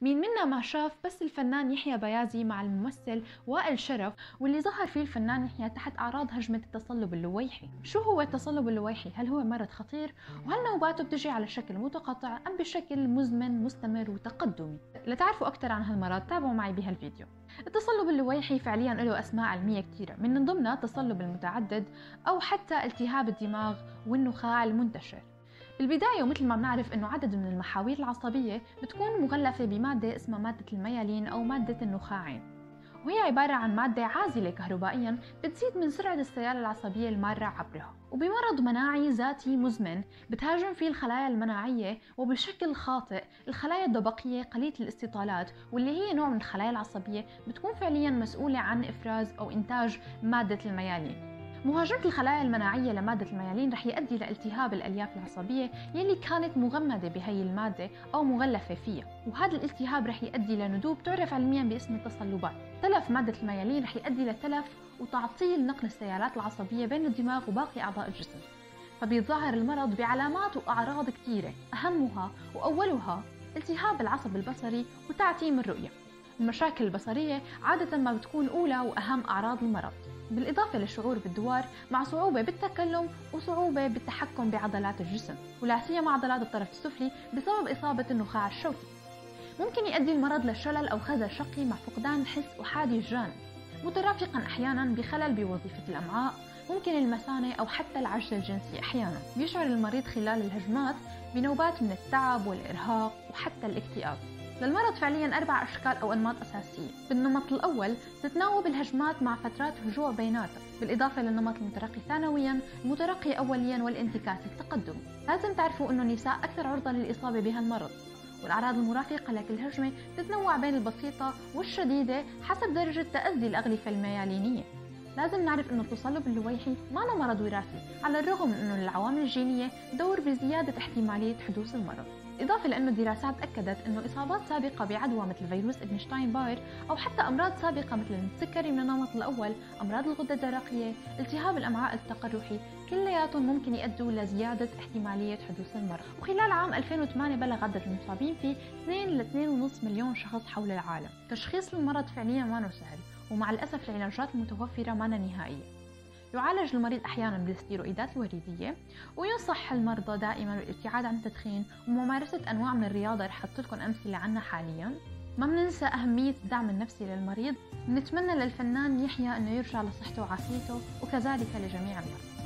مين منا ما شاف بس الفنان يحيى بيازي مع الممثل وائل شرف واللي ظهر فيه الفنان يحيى تحت أعراض هجمة التصلب اللويحي شو هو التصلب اللويحي؟ هل هو مرض خطير؟ وهل نوباته بتجي على شكل متقطع أم بشكل مزمن مستمر وتقدمي؟ لتعرفوا أكثر عن هالمرض تابعوا معي بهالفيديو التصلب اللويحي فعليا له أسماء علمية كثيرة من ضمنها التصلب المتعدد أو حتى التهاب الدماغ والنخاع المنتشر بالبداية ومثل ما بنعرف إنه عدد من المحاويل العصبية بتكون مغلفة بمادة اسمها مادة الميالين أو مادة النخاعين. وهي عبارة عن مادة عازلة كهربائيا بتزيد من سرعة السيالة العصبية المارة عبرها. وبمرض مناعي ذاتي مزمن بتهاجم فيه الخلايا المناعية وبشكل خاطئ الخلايا الضبقية قليلة الاستطالات واللي هي نوع من الخلايا العصبية بتكون فعليا مسؤولة عن إفراز أو إنتاج مادة الميالين. مهاجمة الخلايا المناعية لمادة الميالين رح يؤدي لالتهاب الألياف العصبية يلي كانت مغمدة بهي المادة أو مغلفة فيها. وهذا الالتهاب رح يؤدي لندوب تعرف علميا باسم التصلبات. تلف مادة الميالين رح يؤدي لتلف وتعطيل نقل السيالات العصبية بين الدماغ وباقي أعضاء الجسم. فبيتظاهر المرض بعلامات وأعراض كثيرة أهمها وأولها التهاب العصب البصري وتعتيم الرؤية. المشاكل البصرية عادة ما بتكون أولى وأهم أعراض المرض. بالإضافة للشعور بالدوار مع صعوبة بالتكلم وصعوبة بالتحكم بعضلات الجسم ولا سيما عضلات الطرف السفلي بسبب إصابة النخاع الشوكي. ممكن يؤدي المرض لشلل أو خزل شقي مع فقدان حس أحادي الجانب مترافقا أحيانا بخلل بوظيفة الأمعاء ممكن المثانة أو حتى العجز الجنسي أحيانا. بيشعر المريض خلال الهجمات بنوبات من التعب والإرهاق وحتى الاكتئاب. للمرض فعليا أربع أشكال أو أنماط أساسية. بالنمط الأول تتناوب الهجمات مع فترات هجوع بيناتها بالإضافة للنمط المترقي ثانويا المترقي أوليا والانتكاسي التقدمي لازم تعرفوا أنه النساء أكثر عرضة للإصابة بهالمرض. والأعراض المرافقة لكل هجمة تتنوع بين البسيطة والشديدة حسب درجة تأذي الأغلفة الميالينية. لازم نعرف إنه التصلب اللويحي ما مرض وراثي على الرغم من إنه العوامل الجينية دور بزيادة احتمالية حدوث المرض. إضافة لأنه الدراسات أكدت أنه إصابات سابقة بعدوى مثل فيروس ابنشتاين باير أو حتى أمراض سابقة مثل السكري من النمط الأول، أمراض الغدة الدرقية، التهاب الأمعاء التقرحي، كلياتهم ممكن يؤدوا لزيادة احتمالية حدوث المرض، وخلال عام 2008 بلغ عدد المصابين فيه 2 ل 2.5 مليون شخص حول العالم. تشخيص المرض فعليا ما سهل، ومع الأسف العلاجات المتوفرة ما نهائية. يعالج المريض أحيانا بالستيرويدات الوريدية وينصح المرضى دائما بالابتعاد عن التدخين وممارسة أنواع من الرياضة رح لكم أمثلة عنها حاليا. ما بننسى أهمية الدعم النفسي للمريض نتمنى للفنان يحيى أنه يرجع لصحته وعافيته وكذلك لجميع المرضى.